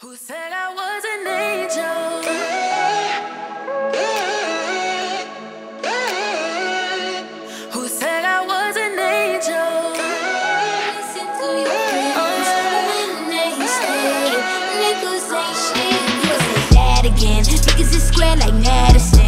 Who said I was an angel? Who said I was an angel? Niggas ain't shit. Say that again. Niggas is square like Madison.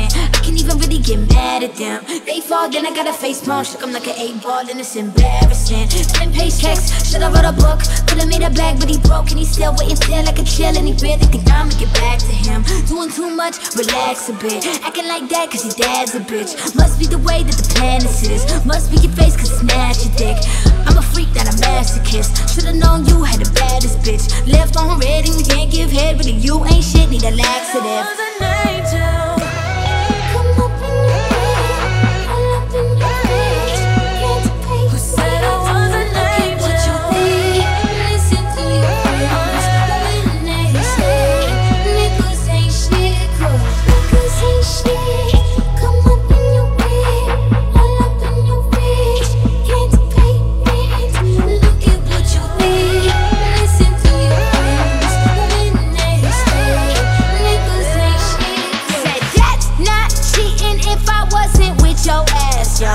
Can't even really get mad at them. They fall, then I got a face palm. Shook 'em like an eight ball, and it's embarrassing. Ten page checks, should I wrote a book? Could've made a bag, but he broke, and he still waiting there like a chill. And he really think I'ma get back to him. Doing too much, relax a bit. Acting like that, cause your dad's a bitch. Must be the way that the planet is. Must be your face, cause snatch your dick. I'm a freak, not a masochist. Should've known you had the baddest bitch. Left on red, and you can't give head, but you ain't shit, need a laxative.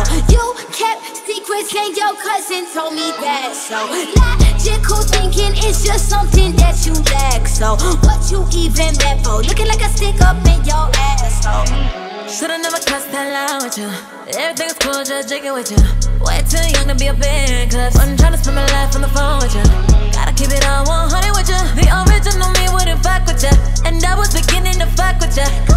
down. You kept secrets and your cousin told me that. So logical thinking is just something that you lack. So what you even meant for? Looking like a stick up in your asshole. Should've never crossed that line with you. Everything's cool, just jigging with you. Way too young to be a big cause I'm trying to spend my life on the phone with you. Gotta keep it on 100 with you. The original me wouldn't fuck with you. And I was beginning to fuck with you.